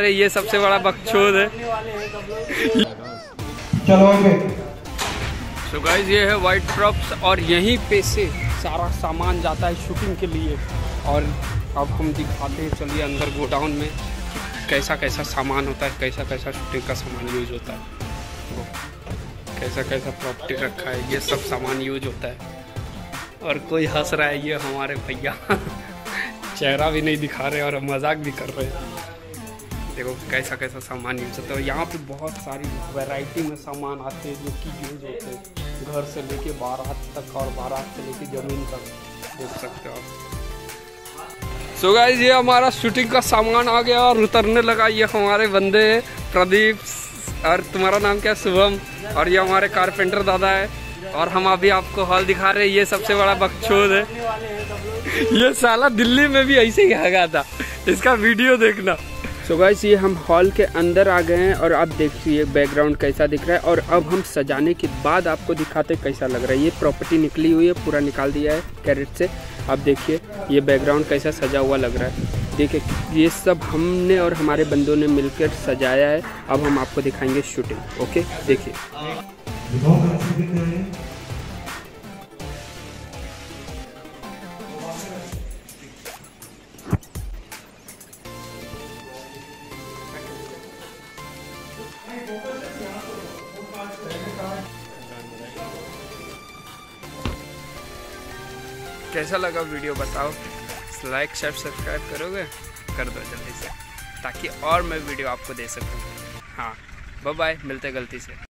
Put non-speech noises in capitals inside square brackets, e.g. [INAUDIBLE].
अरे ये सबसे बड़ा बकचोद है। चलो तो गाइज़ ये है वाइट ड्रॉप्स और यहीं पे से सारा सामान जाता है शूटिंग के लिए। और अब हम दिखाते हैं चलिए अंदर गोडाउन में कैसा कैसा सामान होता है कैसा कैसा शूटिंग का सामान यूज़ होता है। कैसा कैसा प्रॉपर्टी रखा है ये सब सामान यूज़ होता है। और कोई हंस रहा है ये हमारे भैया। [LAUGHS] चेहरा भी नहीं दिखा रहे और मज़ाक भी कर रहे हैं। देखो कैसा कैसा सामान यूज़ होता है। यहाँ पे बहुत सारी वैरायटी में सामान आते हैं जो कि यूज़ होते हैं। घर से लेके बारात तक और बारात से लेके ज़मीन तक, देख सकते हो सो गाइज़ ये हमारा शूटिंग का सामान आ गया और उतरने लगा ये हमारे बंदे प्रदीप और तुम्हारा नाम क्या शुभम। और ये हमारे कारपेंटर दादा है। और हम अभी आपको हॉल दिखा रहे हैं। ये सबसे बड़ा बकचोद है। ये साला दिल्ली में भी ऐसे ही हगा था। इसका वीडियो देखना। सो गाइस ये हम हॉल के अंदर आ गए हैं और आप देखिए बैकग्राउंड कैसा दिख रहा है और अब हम सजाने के बाद आपको दिखाते कैसा लग रहा है। ये प्रॉपर्टी निकली हुई है, पूरा निकाल दिया है कैरेट से। आप देखिए, ये बैकग्राउंड कैसा सजा हुआ लग रहा है। देखिए, ये सब हमने और हमारे बंदों ने मिलकर सजाया है। अब हम आपको दिखाएँगे शूटिंग ओके देखिए। कैसे लगा वीडियो बताओ? लाइक शेयर सब्सक्राइब करोगे? कर दो जल्दी से, ताकि और मैं वीडियो आपको दे सकूँ। हाँ बाय मिलते गलती से।